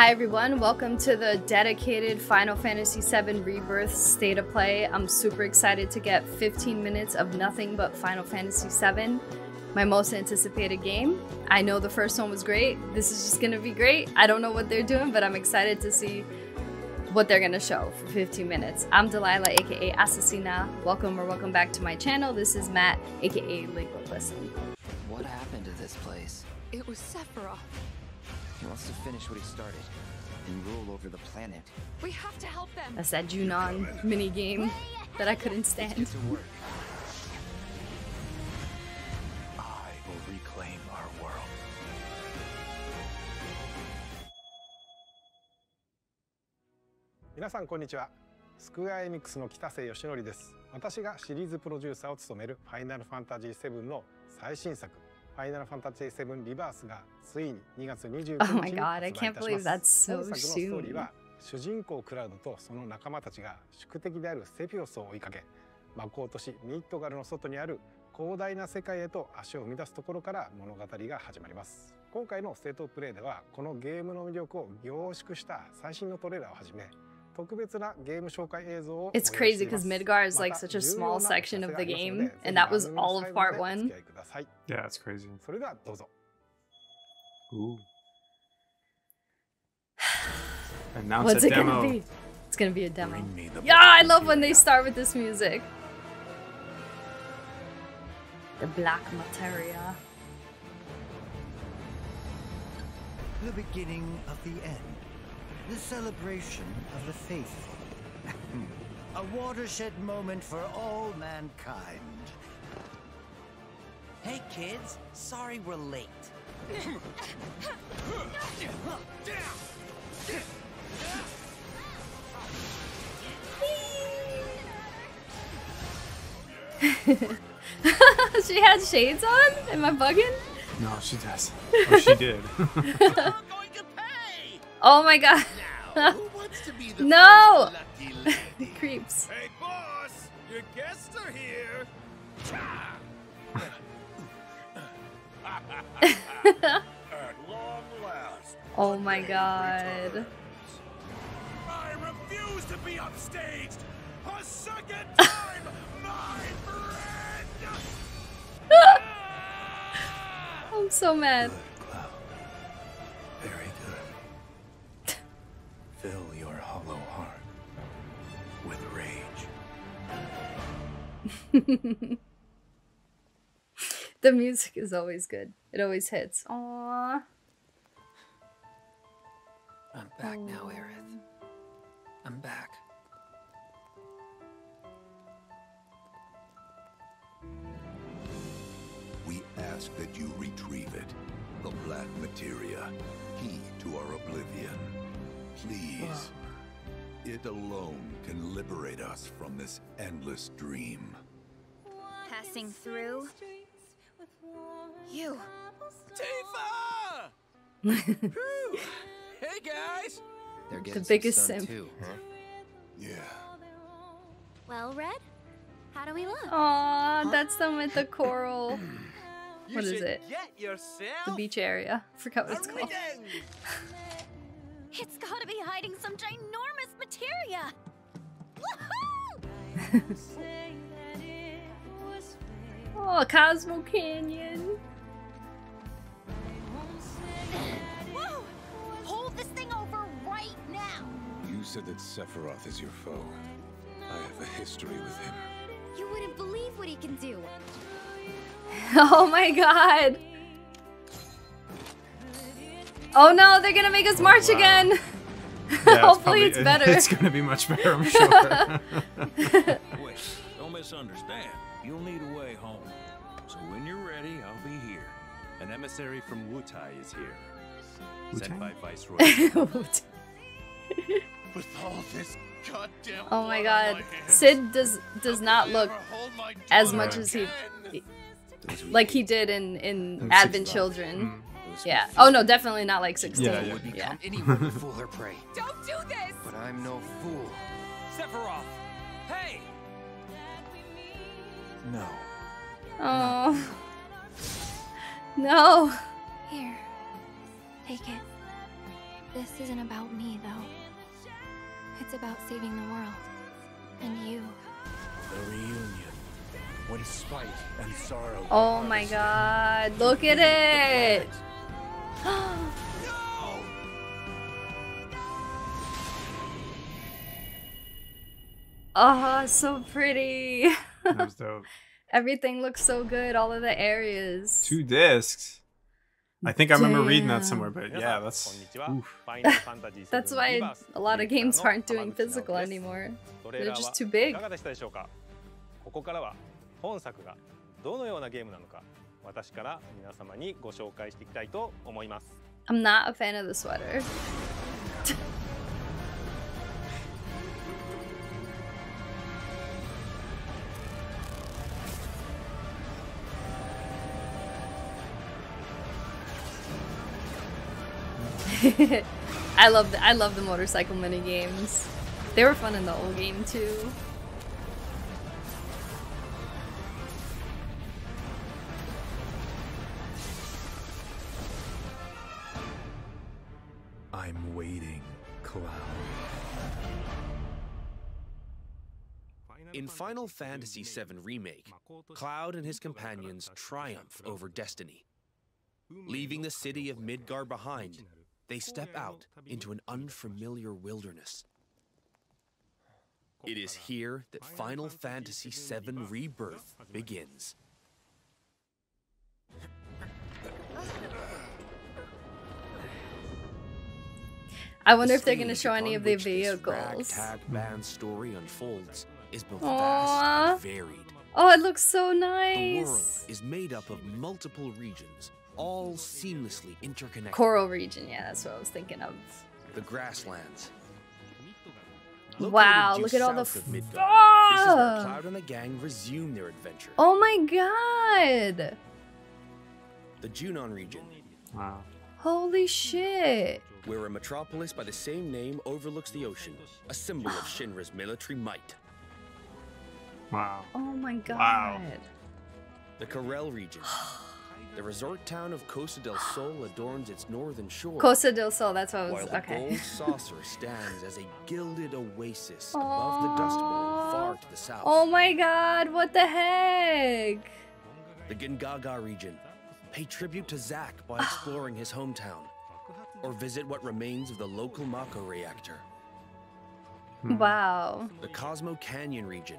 Hi everyone, welcome to the dedicated Final Fantasy VII Rebirth State of Play. I'm super excited to get 15 minutes of nothing but Final Fantasy VII, my most anticipated game. I know the first one was great. This is just gonna be great. I don't know what they're doing, but I'm excited to see what they're gonna show for 15 minutes. I'm Delilah, aka Assassina. Welcome or welcome back to my channel. This is Matt, aka Liquid Listen. What happened to this place? It was Sephiroth. He wants to finish what he started and rule over the planet. We have to help them. That's that Junon mini game that I couldn't stand. Get to work. I will reclaim our world. 皆さんこんにちはスクエアエニックスの北瀬義則です私がシリーズプロデューサーを務めるファイナルファンタジー7の最新作ファイナルファンタジー7リバースがついに2月29 Oh 日 my に発売いたします so 本作のストーリー.は主人公クラウドとその仲間たちが宿敵であるセフィオスを追いかけ魔法都市ミッドガルの外にある広大な世界へと足を踏み出すところから物語が始まります今回のステートプレイではこのゲームの魅力を凝縮した最新のトレーラーをはじめ It's crazy because Midgar is like such a small section of the game, and that was all of part one. Yeah, it's crazy. Ooh. And now What's it demo. gonna be? It's gonna be a demo. Yeah, I love when they start with this music. The black materia. The beginning of the end. The celebration of the faithful. A watershed moment for all mankind. Hey kids, sorry we're late. she had shades on? Am I bugging? No, she does. Oh, she did. I'm going to pay! Oh my god. Now, who wants to be the No! Creeps. Hey, boss! Your guests are here! Last. Oh my god. I refuse to be upstaged! A second time, my friend! I'm so mad. The music is always good. It always hits. Aww. I'm back now, Aerith. I'm back. We ask that you retrieve it. The black materia, key to our oblivion. Please. It alone can liberate us from this endless dream. Passing through. You. Tifa! Hey, guys! They're getting biggest some sun simp. too, huh? Yeah. Well, Red, how do we look? Aww, that's them with the coral. What is it? Get yourself The beach area. Forgot what it's a called. It's gotta be hiding some ginormous materia. Woohoo! Oh, Cosmo Canyon. Whoa! Hold this thing over right now. You said that Sephiroth is your foe. I have a history with him. You wouldn't believe what he can do. Oh my god. Oh no, they're gonna make us oh, march wow. again. Yeah, Hopefully probably- it's better. It's gonna be much better, I'm sure. Wait, don't misunderstand. You'll need a way home. So when you're ready, I'll be here. An emissary from Wutai is here. Sent by Viceroy. oh With all this goddamn Oh my god. my Cid does does not look never hold my as daughter much as he like he did in in In Advent Children. Those Yeah. Oh no, definitely not like 16. Yeah, yeah. would Yeah. anyone before their prey. Don't do this! But I'm no fool. Sephiroth! Hey! no. Oh. No. Here. Take it. This isn't about me, though. It's about saving the world. And you. The reunion. When spite and sorrow. Oh my god, look at it! Oh, so pretty. That was dope. Everything looks so good. All of the areas. Two discs. I think I remember Damn. reading that somewhere, but yeah, that's. that's why a lot of games aren't doing physical anymore. They're just too big. I'm not a fan of the sweater. I love the I love the motorcycle mini games. They were fun in the old game too. I'm waiting, Cloud. In Final Fantasy VII Remake, Cloud and his companions triumph over destiny. Leaving the city of Midgar behind, they step out into an unfamiliar wilderness. It is here that Final Fantasy VII Rebirth begins. I wonder if they're gonna show any of the upon which this vehicles. Ragtag band story unfolds is both Aw. vast and varied. Oh, it looks so nice. The world is made up of multiple regions, all seamlessly interconnected. Corel region, yeah, that's what I was thinking of. The grasslands. Wow, look at all the south of This is where. Cloud and the gang resume their adventure. Oh my god! The Junon region, Wow. Holy shit! where a metropolis by the same name overlooks the ocean, a symbol of Shinra's military might. Wow. Oh my god. Wow. The Corel region. The resort town of Costa del Sol adorns its northern shore. Costa del Sol, that's what I was. While the Okay. gold saucer stands as a gilded oasis above the Dust Bowl far to the south. Oh my god, what the heck? The Gongaga region. Pay tribute to Zack by exploring his hometown. Or visit what remains of the local Mako reactor. Wow. The Cosmo Canyon region.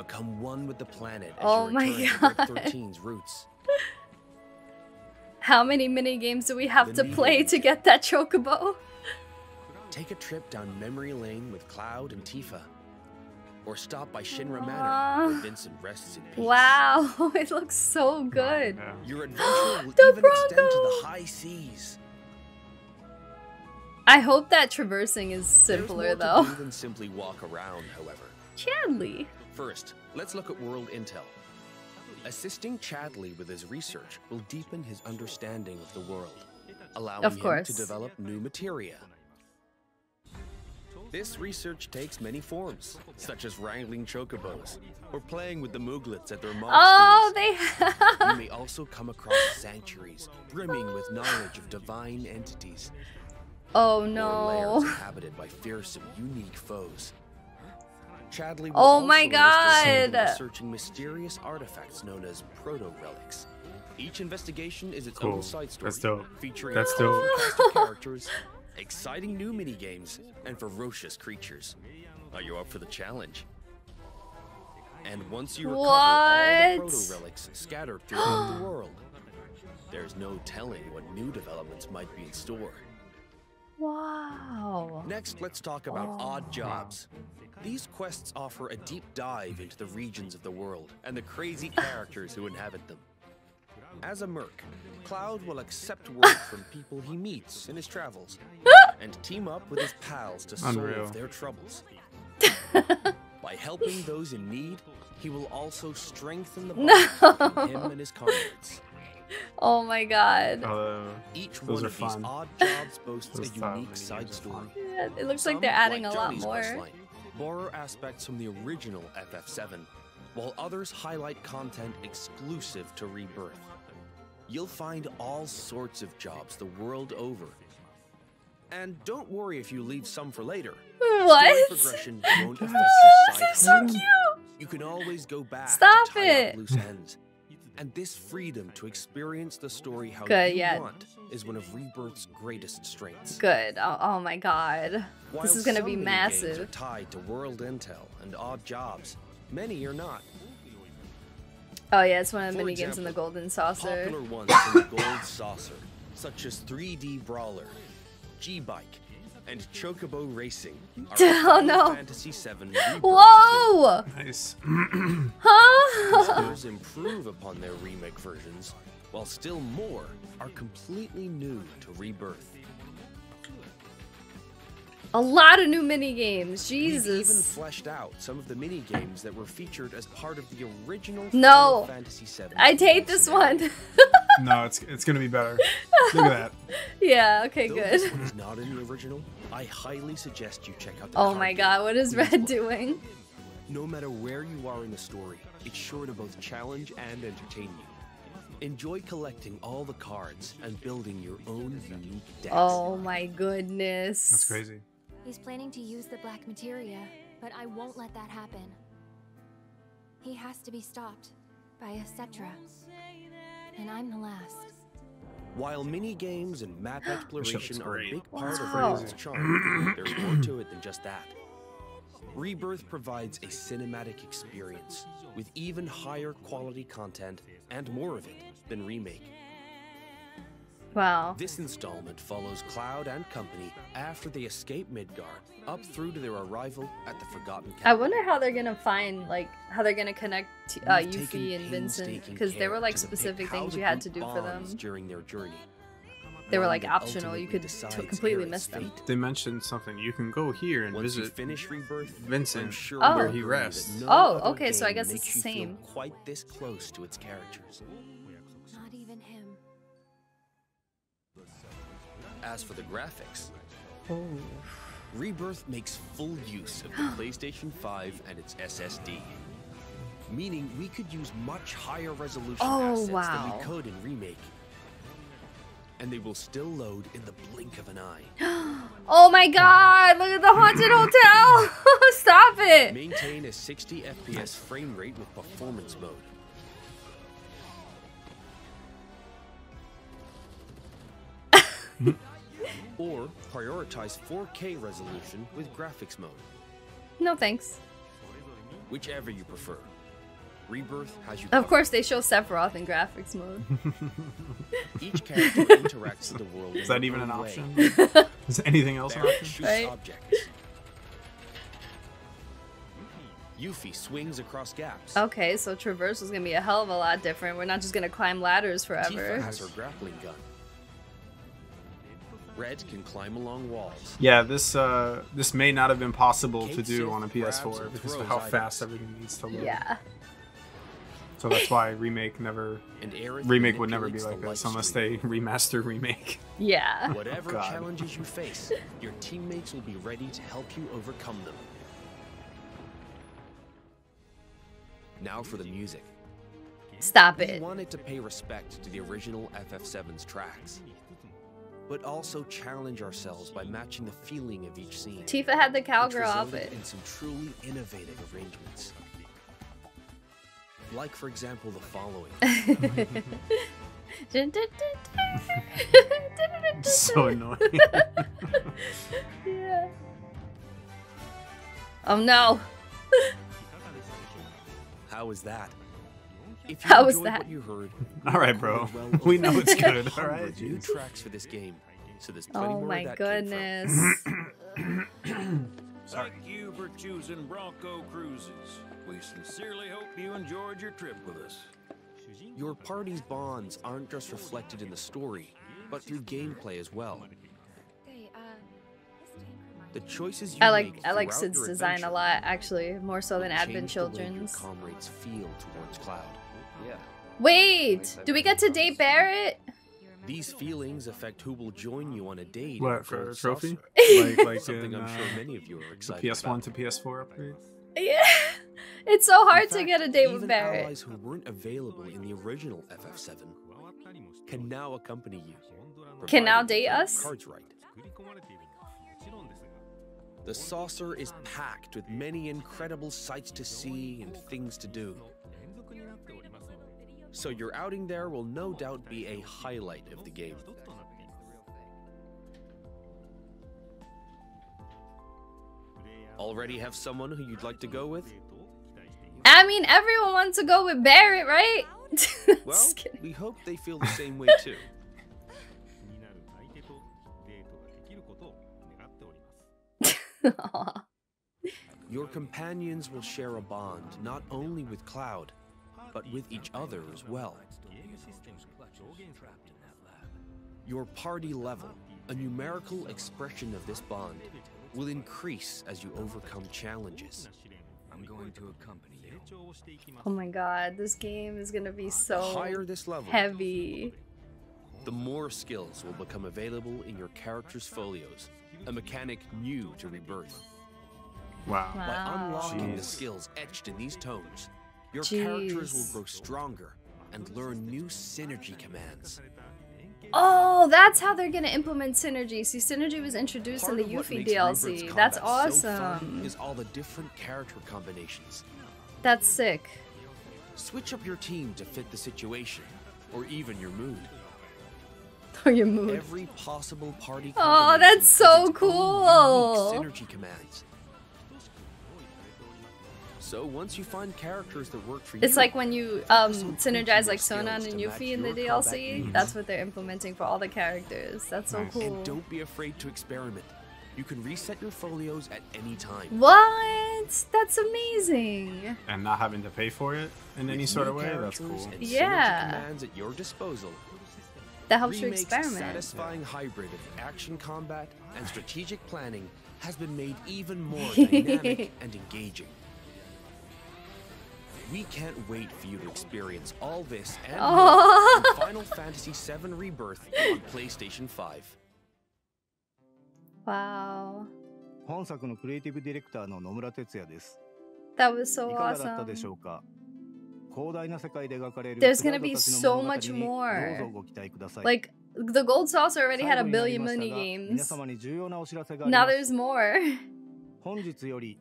Become one with the planet as Oh my God. 13's roots. How many mini games do we have The to play Needle. to get that chocobo? Take a trip down memory lane with Cloud and Tifa. Or stop by Shinra Aw. Manor, where Vincent rests in peace. Wow, it looks so good. Your adventure will The even extend to the high seas. I hope that traversing is There's simpler more though. To do than simply walk around, however. Chadley. First, let's look at world intel. Assisting Chadley with his research will deepen his understanding of the world, allowing Of him course. to develop new materia. This research takes many forms, such as wrangling chocobos or playing with the mooglets at their mob Oh, schools. they You may also come across sanctuaries brimming with knowledge of divine entities. Oh Or no. lairs inhabited by fearsome, unique foes. Chadley Oh my also enlist your God. Searching mysterious artifacts known as proto-relics. Each investigation is its Cool. own side story, That's dope. featuring That's a colorful dope. characters, exciting new mini-games, and ferocious creatures. Are you up for the challenge? And once you recover all the What? proto-relics scattered throughout the world, there's no telling what new developments might be in store. Wow. Next, let's talk about Oh. odd jobs. These quests offer a deep dive into the regions of the world and the crazy characters who inhabit them. As a merc, Cloud will accept work from people he meets in his travels and team up with his pals to Unreal. solve their troubles. By helping those in need, he will also strengthen the bond No. between him and his comrades. Oh my god. Uh, Each those one are of these fun. odd jobs boasts a unique side story. Yeah, it looks like they're adding like a lot Johnny's more. questline, borrow aspects from the original FF7, while others highlight content exclusive to Rebirth. You'll find all sorts of jobs the world over, And don't worry if you leave some for later. What? Story progression won't affect your side so cute. You can always go back Stop to tie it. Up loose ends. And this freedom to experience the story how Good, you yeah. want is one of Rebirth's greatest strengths. Good. Oh, oh my god. While this is gonna some be minigames massive. Are tied to world intel and odd jobs. Many are not. Oh yeah, it's one of the For mini games in the Golden Saucer. Popular ones in the Gold Saucer, such as 3D Brawler, G-Bike, and Chocobo Racing. Are Oh, no. Fantasy VII Whoa! Nice. Huh? Scores improve upon their remake versions, while still more are completely new to Rebirth. A lot of new mini games. We've even fleshed out some of the mini games that were featured as part of the original No. Final Fantasy VII. I hate this one. no, it's it's gonna be better. Look at that. yeah. Okay. Though Good. this one is not in the original, I highly suggest you check out the Oh my god. What is Red doing? No matter where you are in the story, it's sure to both challenge and entertain you. Enjoy collecting all the cards and building your own unique decks. Oh my goodness. That's crazy. He's planning to use the black materia, but I won't let that happen. He has to be stopped by a Cetra. And I'm the last. While mini games and map exploration are a big part Wow. of Rebirth's charm, there's more to it than just that. Rebirth provides a cinematic experience with even higher quality content and more of it than Remake. Wow. This installment follows Cloud and company after they escape Midgar, up through to their arrival at the Forgotten I wonder how they're gonna find like how they're gonna connect uh, We've Yuffie and Vincent because there were like specific things you had to do for them. during their journey. They were like optional. You could t- completely miss them. They mentioned something. You can go here and Once you visit finish Rebirth, Vincent, sure Oh. where he rests. no Oh, okay, so I guess it's the same. Quite this close to its characters. As for the graphics, Oh. Rebirth makes full use of the PlayStation 5 and its SSD. Meaning we could use much higher resolution Oh, assets than we could in Remake. And they will still load in the blink of an eye. Oh my god! Look at the haunted hotel! Stop it! Maintain a 60 FPS frame rate with performance mode. or prioritize 4K resolution with graphics mode, No thanks. whichever you prefer. Rebirth has you Of course, they show Sephiroth in graphics mode. Each character interacts with the world. Is that even an option? Is anything else an option? shoots Right. objects. Yuffie swings across gaps. Okay, so traverse is gonna be a hell of a lot different. We're not just gonna climb ladders Tifa forever. has her grappling gun. Red can climb along walls. Yeah, this uh this may not have been possible to do on a PS4 because of throws how items. fast everything needs to load. Yeah. So that's why remake never And remake would never be like this unless they remaster remake. Yeah. Whatever God. challenges you face, your teammates will be ready to help you overcome them. Now for the music. Stop it. We it. wanted to pay respect to the original FF7's tracks, but also challenge ourselves by matching the feeling of each scene. Tifa had the cowgirl resulted outfit. in some truly innovative arrangements. Like, for example, the following. so annoying. yeah. Oh no. How was that? If you How was that? what you heard, All right, bro. We know it's good. All right. new tracks for this game. So there's plenty Oh more my that goodness. Thank you for choosing Bronco Cruises. We sincerely hope you enjoyed your trip with us. Your party's bonds aren't just reflected in the story, but through gameplay as well. Uh, The choices you I like make I like Cid's design a lot, actually, more so than Advent change the way your Children's. comrades feel towards Cloud. Yeah. Wait, do we get to date Barret? These feelings affect who will join you on a date. What for a trophy? Like like Something in, I'm sure uh, many of you are the excited PS1 about. to PS4 upgrade. Yeah, it's so hard In to get a date with even Barret. allies who weren't available in the original FF7 can now accompany you. Can now date us? Cards right. The saucer is packed with many incredible sights to see and things to do. So your outing there will no doubt be a highlight of the game. Already have someone who you'd like to go with? I mean, everyone wants to go with Barret, right? Well, we hope they feel the same way too. Your companions will share a bond not only with Cloud, but with each other as well. Your party level, a numerical expression of this bond, will increase as you overcome challenges. I'm going to accompany you. Oh my god, this game is gonna be so higher this level, heavy. The more skills will become available in your character's folios, a mechanic new to Rebirth. Wow. By Wow. unlocking the skills etched in these tomes, your characters will grow stronger and learn new synergy commands. Oh, that's how they're gonna implement synergy. See, synergy was introduced Part in the Yuffie DLC. That's combat so awesome. is all the different character combinations. That's sick. Switch up your team to fit the situation, or even your mood. Or your mood. Every possible party. Oh, that's so cool. Synergy commands. So once you find characters that work for you, It's like when you um synergize like skills Sonon and match Yuffie in the DLC. needs. That's what they're implementing for all the characters. That's so Nice. cool. And don't be afraid to experiment. You can reset your folios at any time. What? That's amazing. And not having to pay for it in any sort of way, that's cool. and synergy Yeah. commands at your disposal. That helps you Remake's experiment. satisfying hybrid of action combat and strategic planning has been made even more dynamic and engaging. We can't wait for you to experience all this and more Aw. in Final Fantasy VII Rebirth on PlayStation 5. Wow. 本作のクリエイティブディレクターの野村哲也です。 That was so いかがだったで awesome. しょうか広大な世界で描かれる There's クラ gonna ウド be たちの so 物語 much に more. どうぞご期待ください。 Like the Gold Saucer already had a 最後にな billion りました mini が games. 皆様に重要なお知らせがあり Now ます there's more. 本日より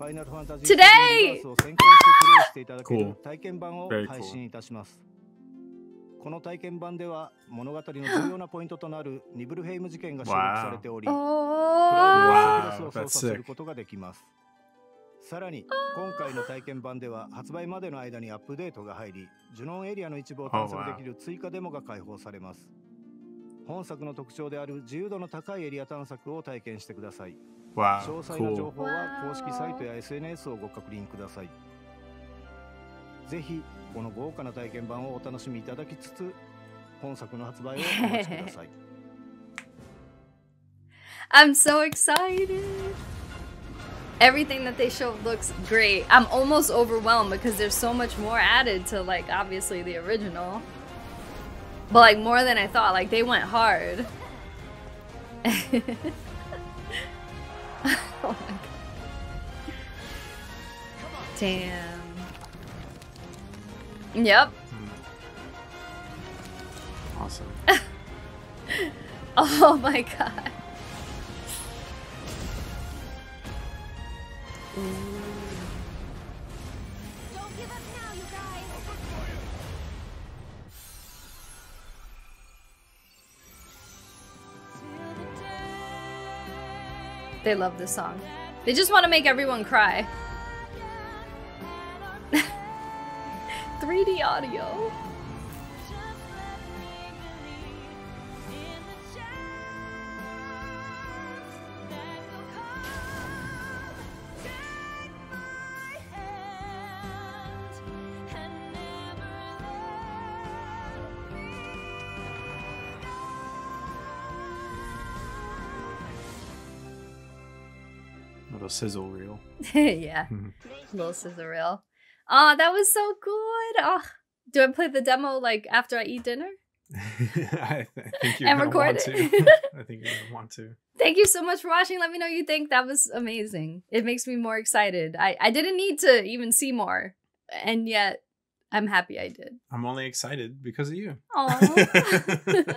ファイナルファンタジー Today! 7リバースを先行してプレイしていただける Cool. 体験版を Very cool. 配信いたします。この体験版では物語の重要なポイントとなるニブルヘイム事件が収録されており、クラウド Oh. を操作す.ることができます。さらに今回の体験版では発売までの間にアップデートが入り、ジュノンエリアの一部を探索できる追加デモが開放されます。本作の特徴である自由度の高いエリア探索を体験してください。Wow, 詳細な情.報は公式サイトや SNS をご確認ください。ぜひこの豪華な体験版をお楽しみいただきつつ、本作の発売をお待ちください。I'm so excited. Everything that they showed looks great. I'm almost overwhelmed because there's so much more added to like obviously the original. But like more than I thought. Like they went hard. Damn. Yep. Awesome. Oh my god. Don't give up now, you guys! They love this song. They just want to make everyone cry. Audio. Little sizzle reel. yeah. Mm-hmm. Little sizzle reel. Oh, that was so good. Oh, do I play the demo like after I eat dinner? I, th- I think you're And record want it. to. I think you're gonna want to. Thank you so much for watching. Let me know what you think. That was amazing. It makes me more excited. I, I didn't need to even see more. And yet, I'm happy I did. I'm only excited because of you. Aw.